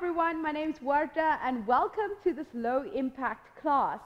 Everyone, my name is Wardah and welcome to this low impact class.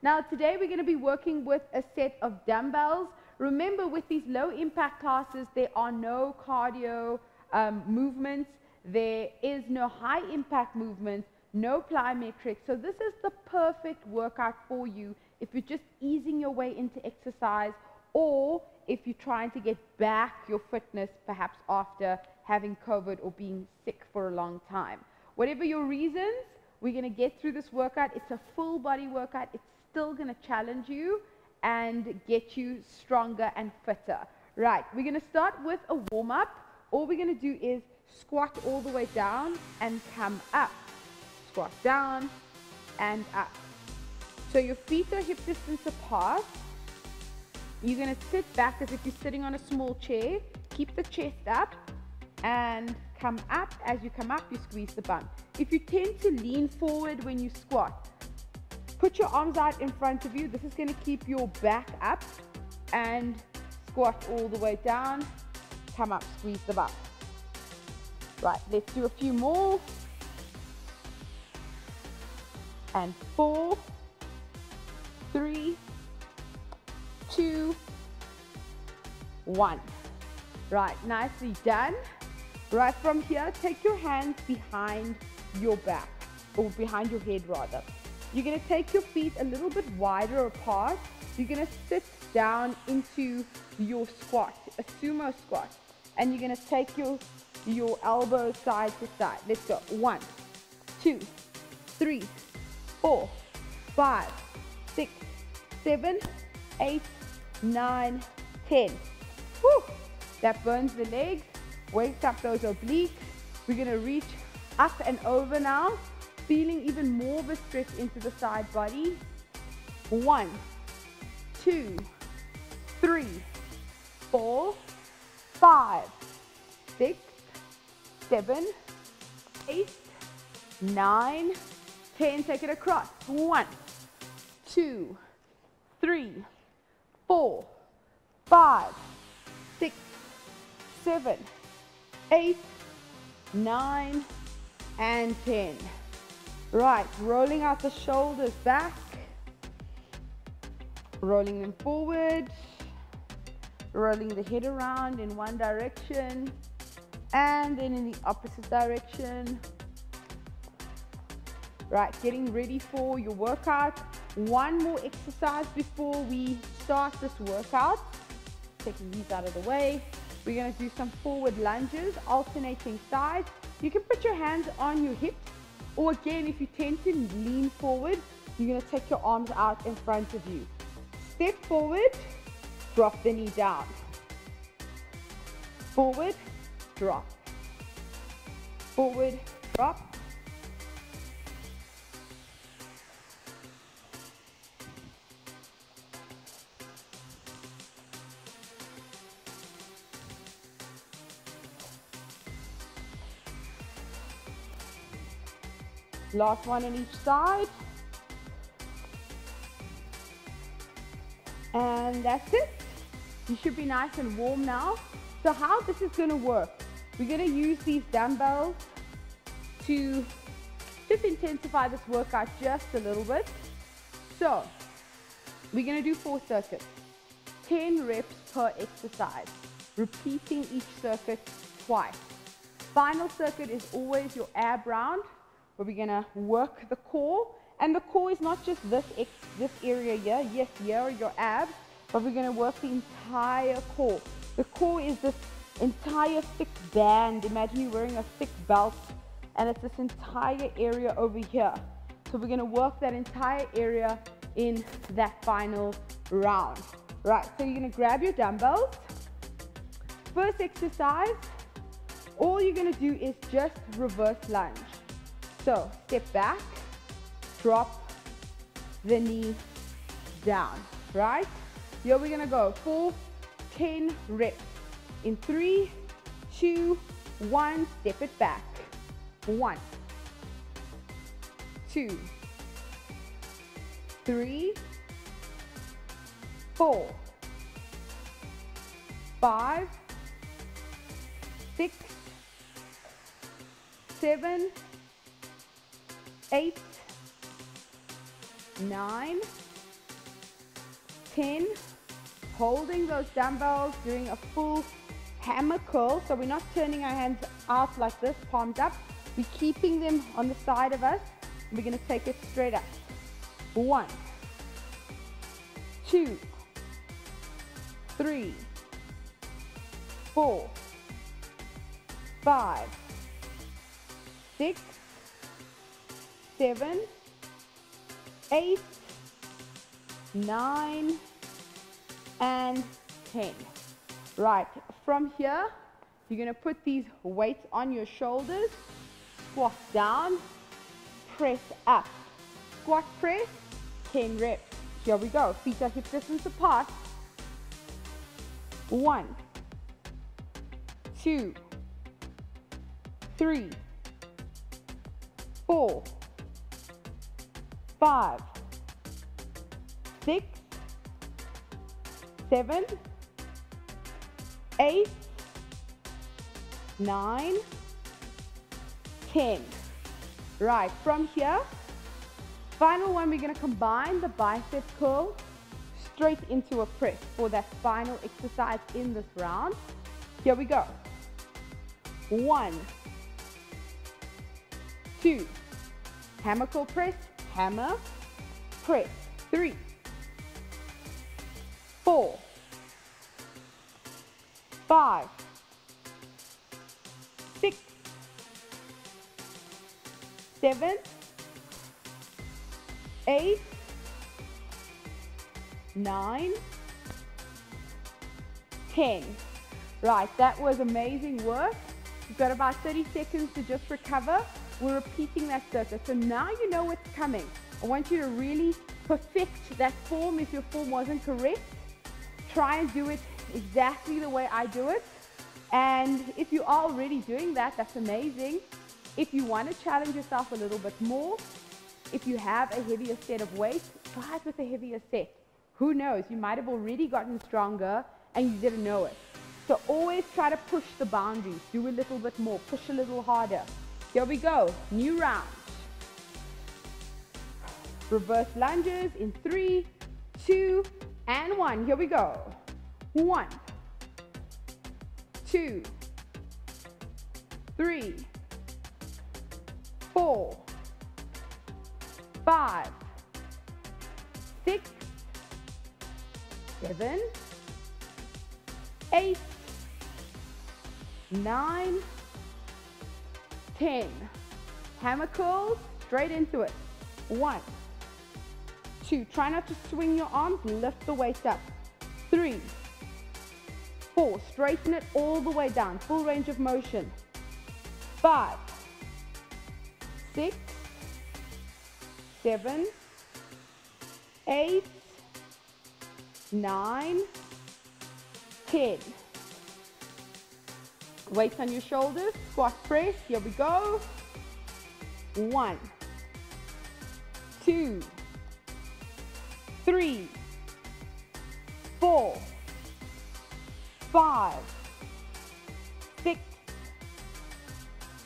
Now today we're going to be working with a set of dumbbells. Remember with these low impact classes there are no cardio um, movements, there is no high impact movements, no plyometrics. So this is the perfect workout for you if you're just easing your way into exercise or if you're trying to get back your fitness perhaps after having COVID or being sick for a long time. Whatever your reasons, we're going to get through this workout. It's a full body workout. It's still going to challenge you and get you stronger and fitter. Right, we're going to start with a warm up. All we're going to do is squat all the way down and come up. Squat down and up. So your feet are hip distance apart. You're going to sit back as if you're sitting on a small chair. Keep the chest up and come up. As you come up, you squeeze the bum. If you tend to lean forward when you squat, put your arms out in front of you. This is going to keep your back up and squat all the way down. Come up, squeeze the bum. Right, let's do a few more. And four, three, two, one. Right, nicely done. Right from here, take your hands behind your back, or behind your head rather. You're gonna take your feet a little bit wider apart. You're gonna sit down into your squat, a sumo squat. And you're gonna take your, your elbows side to side. Let's go. One, two, three, four, five, six, seven, eight, nine, ten. Whew. That burns the legs, wakes up those obliques. We're gonna reach up and over now, feeling even more of a stretch into the side body. One, two, three, four, five, six, seven, eight, nine, ten. Take it across. One, two, three, four, five, six, seven, eight, nine, and 10. Right, rolling out the shoulders back, rolling them forward, rolling the head around in one direction, and then in the opposite direction. Right, getting ready for your workout. One more exercise before we start this workout. Taking these out of the way. We're going to do some forward lunges, alternating sides. You can put your hands on your hips, or again, if you tend to lean forward, you're going to take your arms out in front of you. Step forward, drop the knee down. Forward, drop. Forward, drop. Last one on each side. And that's it. You should be nice and warm now. So how this is going to work, we're going to use these dumbbells to just intensify this workout just a little bit. So we're going to do four circuits, 10 reps per exercise, repeating each circuit twice. Final circuit is always your ab round, where we're gonna work the core. And the core is not just this, this area here, yes, here are your abs, but we're gonna work the entire core. The core is this entire thick band. Imagine you're wearing a thick belt and it's this entire area over here. So we're gonna work that entire area in that final round. Right, so you're gonna grab your dumbbells. First exercise, all you're gonna do is just reverse lunge. So step back, drop the knee down, right? Here we're gonna go for 10 reps. In three, two, one, step it back. One, two, three, four, five, six, seven, eight, nine, ten. Holding those dumbbells, doing a full hammer curl. So we're not turning our hands out like this, palms up. We're keeping them on the side of us. We're going to take it straight up. One, two, three, four, five, six, seven, eight, nine, and 10. Right, from here, you're going to put these weights on your shoulders, squat down, press up. Squat press, 10 reps. Here we go, feet are hip distance apart. One, two, three, four, five, six, seven, eight, nine, ten. Right, from here, final one, we're gonna combine the bicep curl straight into a press for that final exercise in this round. Here we go. One, two, hammer curl press, hammer, press, three, four, five, six, seven, eight, nine, ten. Right, that was amazing work. You've got about 30 seconds to just recover. We're repeating that circuit. So now you know what's coming. I want you to really perfect that form if your form wasn't correct. Try and do it exactly the way I do it. And if you are already doing that, that's amazing. If you want to challenge yourself a little bit more, if you have a heavier set of weight, try it with a heavier set. Who knows? You might have already gotten stronger and you didn't know it. So always try to push the boundaries. Do a little bit more. Push a little harder. Here we go. New round. Reverse lunges in three, two, and one. Here we go. One, two, three, four, five, six, seven, eight, nine, ten. Hammer curls, straight into it. One, two. Try not to swing your arms, lift the weight up. Three, four. Straighten it all the way down, full range of motion. Five, six, seven, eight, nine, ten. Weights on your shoulders, squat press, here we go. One, two, three, four, five, six,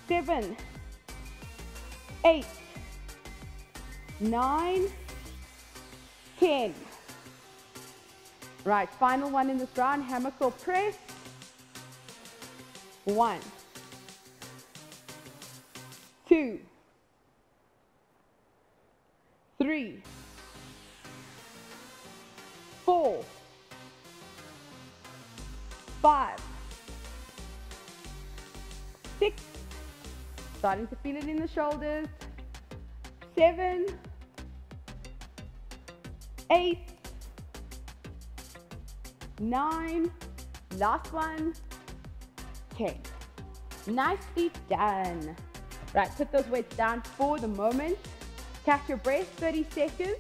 seven, eight, nine, ten. Right, final one in this round, hammer curl press. One, two, three, four, five, six, starting to feel it in the shoulders, seven, eight, nine, last one, 10. Nicely done. Right, put those weights down for the moment. Catch your breath, 30 seconds.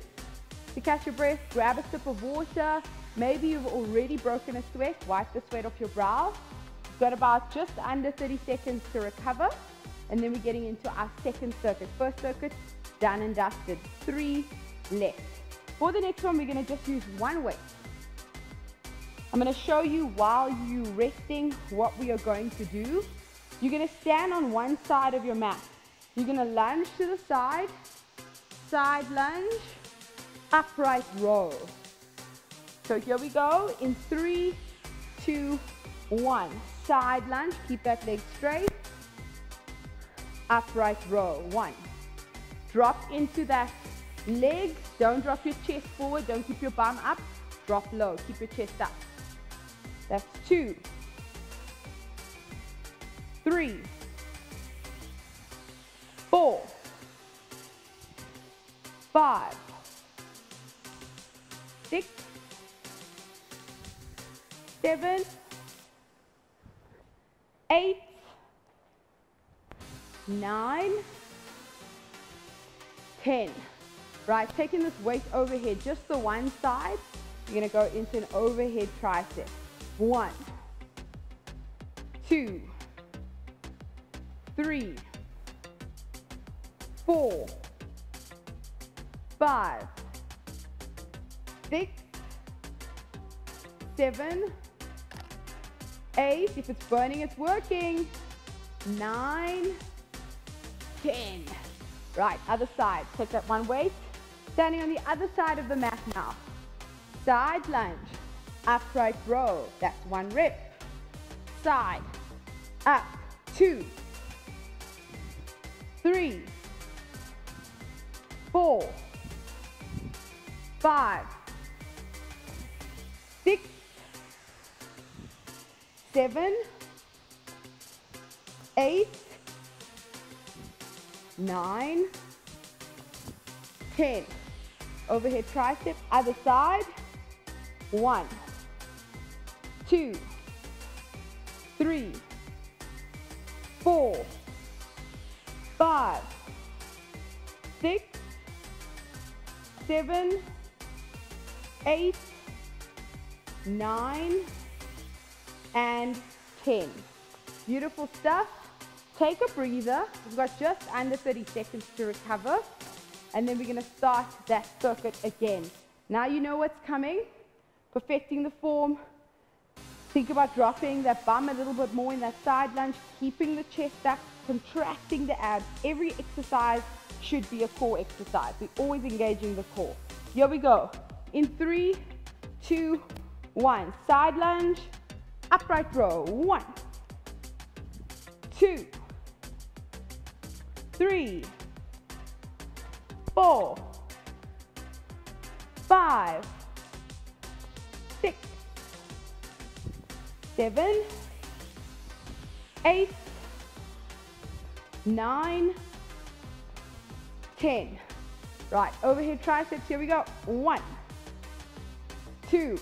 To catch your breath, grab a sip of water. Maybe you've already broken a sweat. Wipe the sweat off your brow. You've got about just under 30 seconds to recover. And then we're getting into our second circuit. First circuit, done and dusted. Three left. For the next one, we're going to just use one weight. I'm going to show you while you're resting what we are going to do. You're going to stand on one side of your mat. You're going to lunge to the side side lunge, upright row. So here we go in three, two, one. Side lunge, keep that leg straight. Upright row, one. Drop into that leg. Don't drop your chest forward. Don't keep your bum up. Drop low. Keep your chest up. That's two, three, four, five, six, seven, eight, nine, ten. Right, taking this weight overhead, just the one side, you're gonna go into an overhead tricep. One, two, three, four, five, six, seven, eight. If it's burning, it's working. Nine, ten. Right, other side. Take that one weight. Standing on the other side of the mat now. Side lunge, upright row. That's one rep. Side, up, two, three, four, five, six, seven, eight, nine, ten. Overhead tricep, other side. One, two, three, four, five, six, seven, eight, nine, and 10. Beautiful stuff. Take a breather. We've got just under 30 seconds to recover. And then we're going to start that circuit again. Now you know what's coming. Perfecting the form. Think about dropping that bum a little bit more in that side lunge, keeping the chest up, contracting the abs. Every exercise should be a core exercise. We're always engaging the core. Here we go. In three, two, one. Side lunge, upright row. One, two, three, four, five, seven, eight, nine, ten. Right, overhead triceps, here we go. One, two,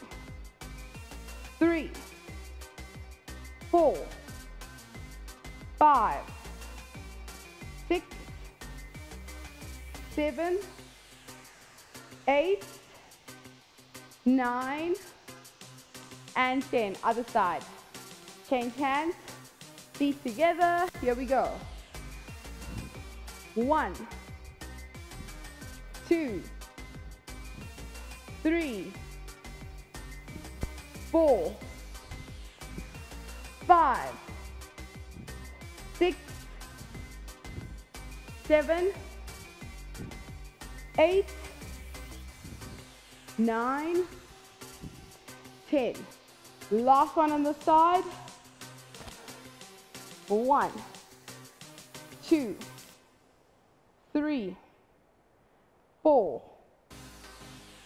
three, four, five, six, seven, eight, nine, and 10. Other side. Change hands. Feet together. Here we go. One, two, three, four, five, six, seven, eight, nine, ten. Last one on the side. One, two, three, four,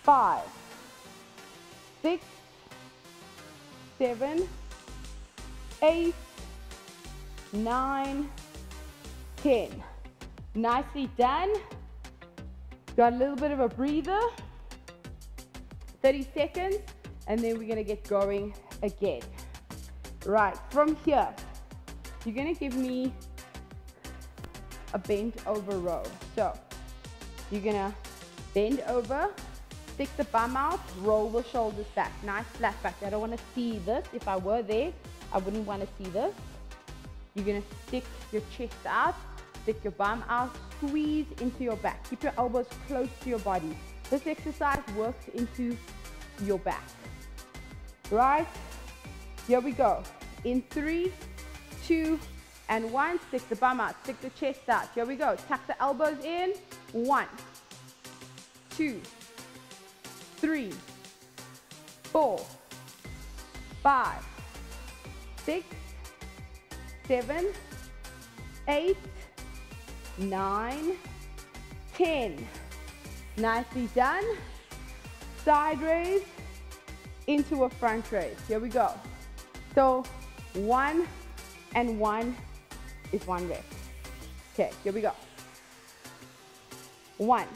five, six, seven, eight, nine, ten. Nicely done. Got a little bit of a breather. 30 seconds, and then we're gonna get going again. Right, from here, you're gonna give me a bent over row. So you're gonna bend over, stick the bum out, roll the shoulders back. Nice flat back. I don't wanna see this. If I were there, I wouldn't wanna see this. You're gonna stick your chest out, stick your bum out, squeeze into your back. Keep your elbows close to your body. This exercise works into your back. Right? Here we go. In three, two, and one. Stick the bum out. Stick the chest out. Here we go. Tuck the elbows in. One, two, three, four, five, six, seven, eight, nine, ten. Nicely done. Side raise into a front raise. Here we go. So one and one is one rep. Okay, here we go. One,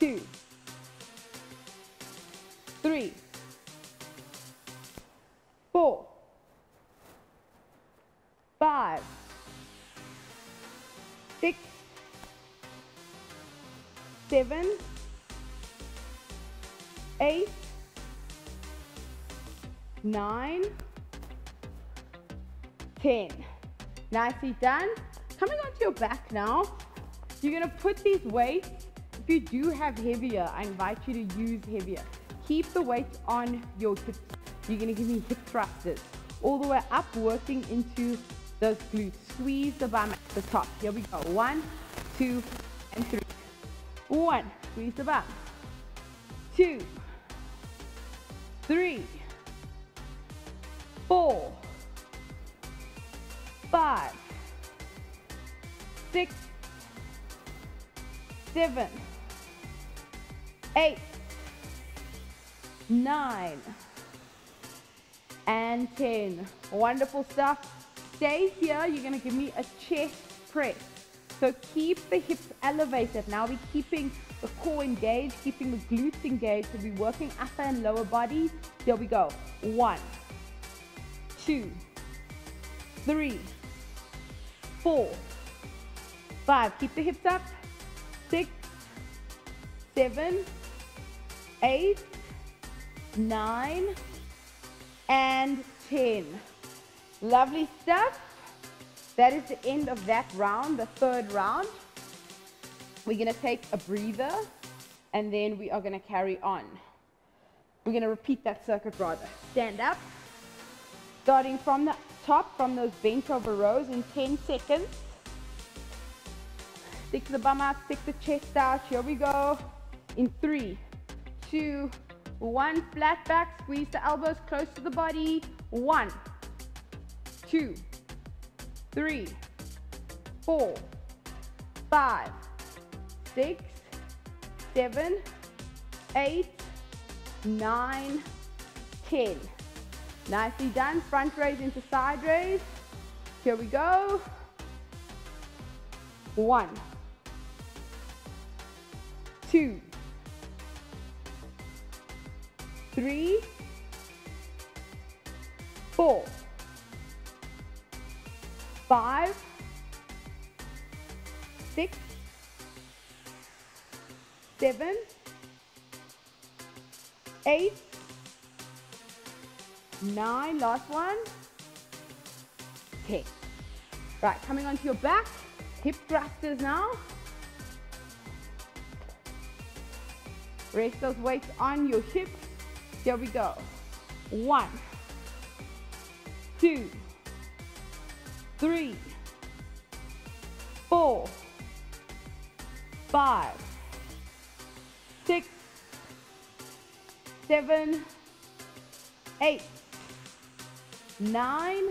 two, three, four, five, six, seven, eight, nine, ten. Nicely done. Coming onto your back now, you're gonna put these weights. If you do have heavier, I invite you to use heavier. Keep the weight on your hips. You're gonna give me hip thrusters. All the way up, working into those glutes. Squeeze the bum at the top. Here we go. One, two, and three. One, squeeze the bum. Two, three, four, five, six, seven, eight, nine, and 10. Wonderful stuff. Stay here. You're going to give me a chest press. So keep the hips elevated. Now we're keeping the core engaged, keeping the glutes engaged. So we're working upper and lower body. Here we go. One, two, three, four, five. Keep the hips up. Six, seven, eight, nine, and 10. Lovely stuff. That is the end of that round, the third round. We're going to take a breather and then we are going to carry on. We're going to repeat that circuit rather. Stand up, starting from the top, from those bent over rows in 10 seconds. Stick the bum out, stick the chest out. Here we go. In three, two, one. Flat back, squeeze the elbows close to the body. One, two, three, four, five, six, seven, eight, nine, ten. Nicely done. Front raise into side raise. Here we go. One, two, three, four, five, six, seven, eight, nine, last one, ten. Right, coming onto your back, hip thrusters now. Rest those weights on your hips. Here we go. One, two, three, four, five, seven, eight, nine,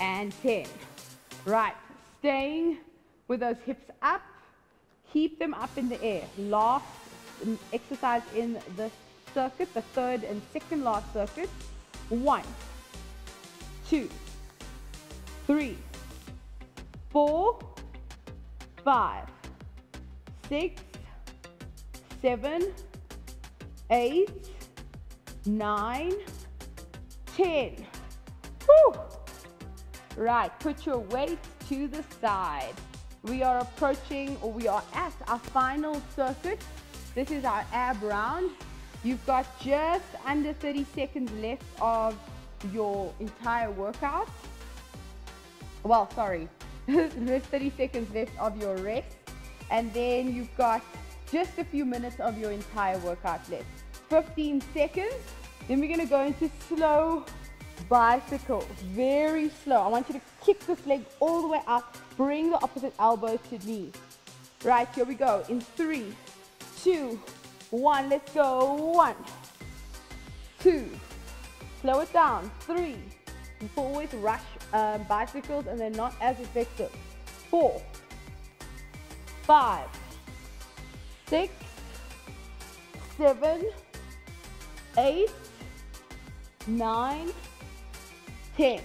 and 10. Right, staying with those hips up. Keep them up in the air. Last exercise in the circuit, the third and second last circuit. One, two, three, four, five, six, seven, eight, nine, ten. Whew. Right, put your weight to the side. We are approaching, or we are at our final circuit. This is our ab round. You've got just under 30 seconds left of your entire workout. Well, sorry, there's 30 seconds left of your rest. And then you've got just a few minutes of your entire workout left. 15 seconds. Then we're gonna go into slow bicycle, very slow. I want you to kick this leg all the way up, bring the opposite elbow to knee. Right, here we go. In three, two, one. Let's go. One, two. Slow it down. Three. People always rush um, bicycles and they're not as effective. Four, five, six, seven, eight, nine, ten.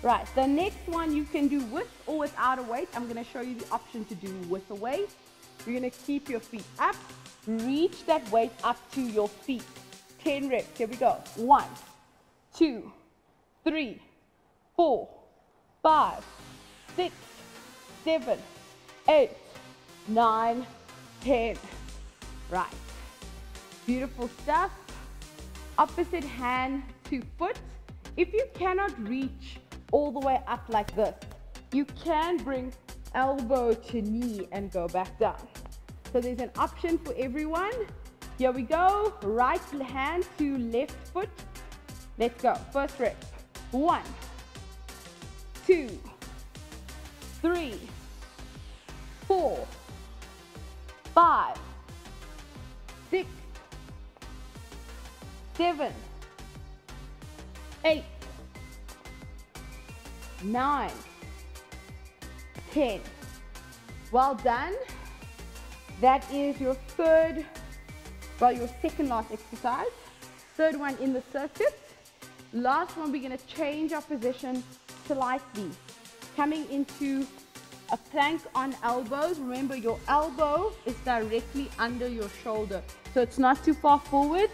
Right, the next one you can do with or without a weight. I'm going to show you the option to do with a weight. You're going to keep your feet up, reach that weight up to your feet. 10 reps, here we go. One, two, three, four, five, six, seven, eight, nine, ten. Right, beautiful stuff. Opposite hand to foot. If you cannot reach all the way up like this. You can bring elbow to knee and go back down. So there's an option for everyone. Here we go. Right hand to left foot. Let's go. First rep. One, two, three, four, five, six, seven, eight, nine, ten. Well done. That is your third, well, your second last exercise. Third one in the circuit. Last one, we're gonna change our position slightly. Coming into a plank on elbows. Remember, your elbow is directly under your shoulder. So it's not too far forward,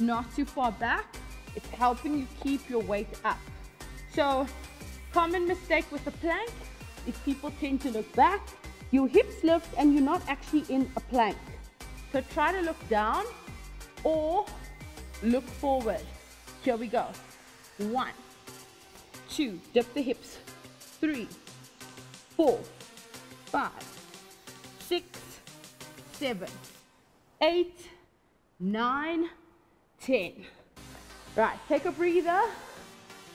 not too far back. It's helping you keep your weight up. So Common mistake with a plank is people tend to look back, your hips lift and you're not actually in a plank. So try to look down or look forward. Here we go. One, two, dip the hips. Three, four, five, six, seven, eight, nine, ten. Right, take a breather.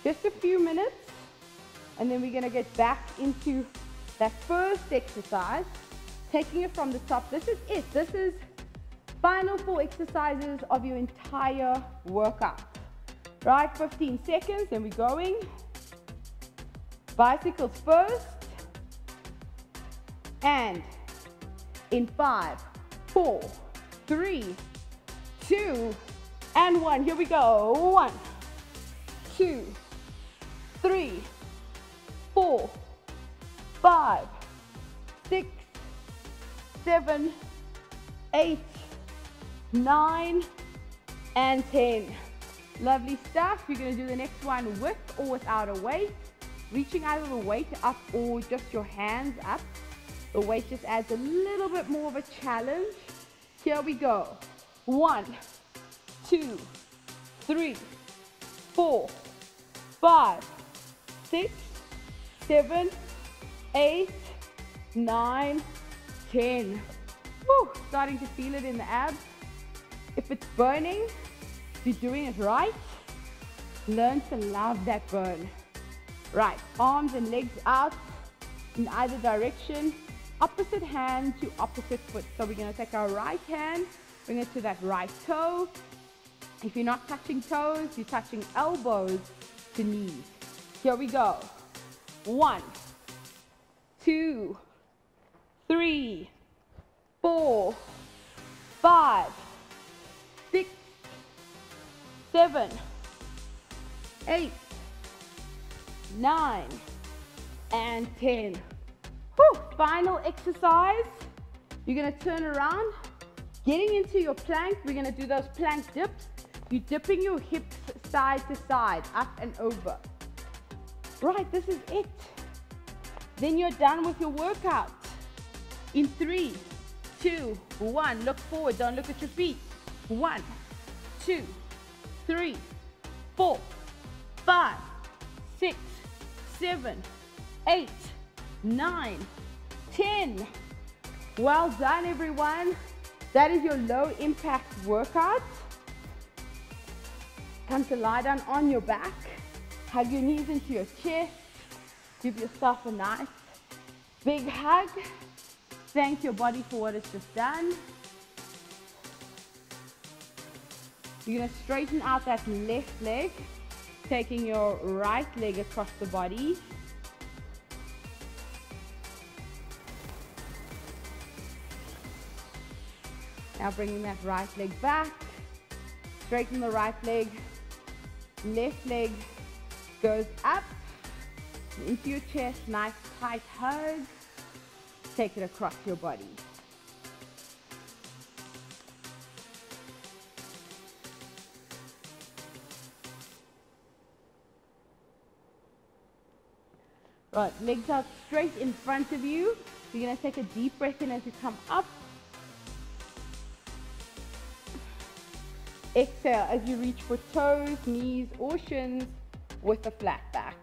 Just a few minutes. And then we're to get back into that first exercise, taking it from the top. This is it. This is final four exercises of your entire workout. Right, 15 seconds, and we're going. Bicycles first. And in five, four, three, two, and one. Here we go. One, two, three, four, five, six, seven, eight, nine, and 10. Lovely stuff. You're gonna do the next one with or without a weight. Reaching either the weight up or just your hands up. The weight just adds a little bit more of a challenge. Here we go. One, two, three, four, five, six, seven, eight, nine, ten. Woo, starting to feel it in the abs. If it's burning, if you're doing it right, learn to love that burn. Right, arms and legs out in either direction, opposite hand to opposite foot. So we're gonna take our right hand, bring it to that right toe. If you're not touching toes, you're touching elbows to knees. Here we go. One, two, three, four, five, six, seven, eight, nine, and 10. Whew. Final exercise. You're gonna turn around, getting into your plank. We're gonna do those plank dips. You're dipping your hips side to side, up and over. Right, this is it. Then you're done with your workout. In three, two, one. Look forward, don't look at your feet. One, two, three, four, five, six, seven, eight, nine, ten. Well done, everyone. That is your low impact workout. Come to lie down on your back. Hug your knees into your chest. Give yourself a nice big hug. Thank your body for what it's just done. You're gonna straighten out that left leg, taking your right leg across the body. Now bringing that right leg back, straighten the right leg, left leg goes up into your chest, nice tight hug. Take it across your body. Right, legs out straight in front of you. You're to take a deep breath in as you come up. Exhale as you reach for toes, knees, or shins with a flat back.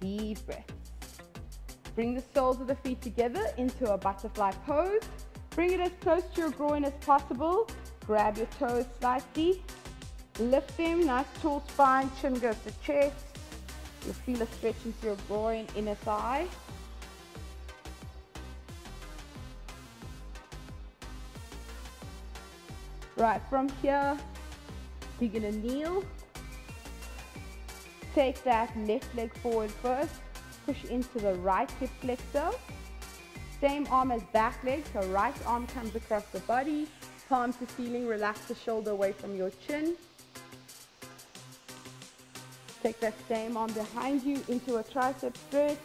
Deep breath. Bring the soles of the feet together into a butterfly pose. Bring it as close to your groin as possible. Grab your toes slightly Lift them, nice tall spine, chin goes to chest. You'll feel a stretch into your groin, inner thigh. Right, from here, you're gonna kneel. Take that left leg forward first. Push into the right hip flexor. Same arm as back leg, so right arm comes across the body. Palm to ceiling, relax the shoulder away from your chin. Take that same arm behind you into a tricep stretch.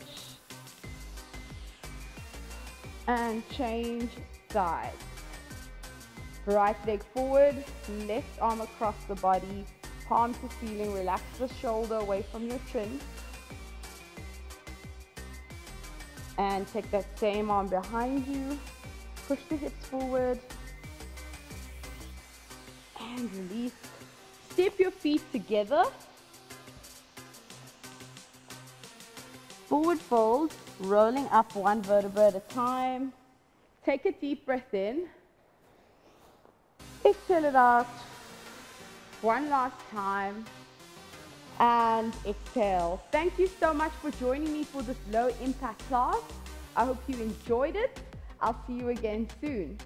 And change sides. Right leg forward, left arm across the body, palm to ceiling, relax the shoulder away from your chin. And take that same arm behind you, push the hips forward, and release. Step your feet together Forward fold, rolling up one vertebra at a time. Take a deep breath in. Exhale it out. One last time. And exhale. Thank you so much for joining me for this low impact class. I hope you enjoyed it. I'll see you again soon.